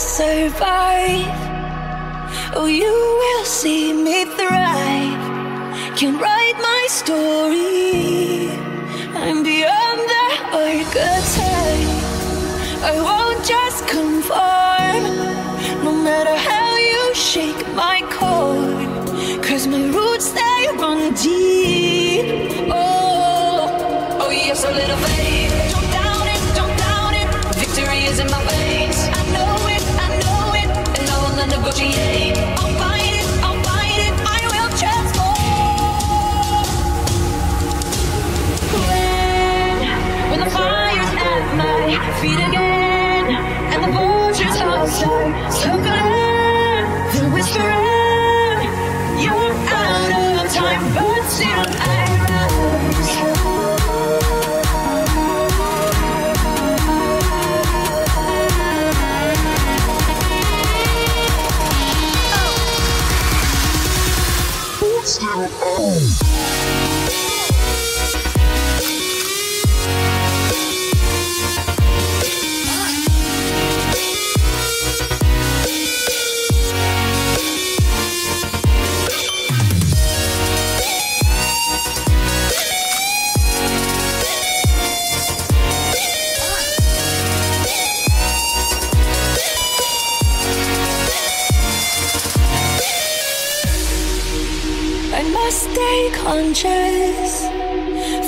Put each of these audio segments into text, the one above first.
survive. Oh, you will see me thrive. Can write my story. I'm beyond the archetype. I won't just conform. feet again, and the vultures all start circling, they're whispering, you're out of time, but still I rise. Oh. Still, I rise. stay conscious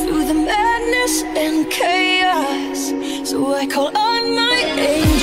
through the madness and chaos. So I call on my angels.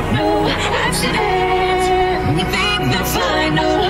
break accident. We the final.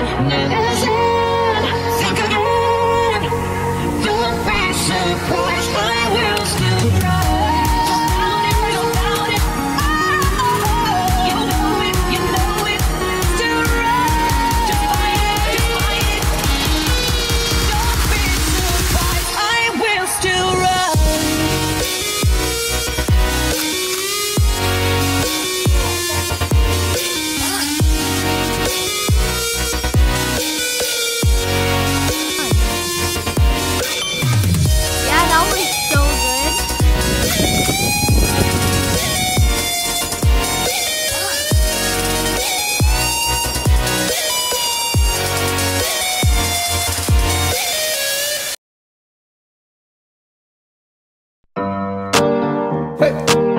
Hey.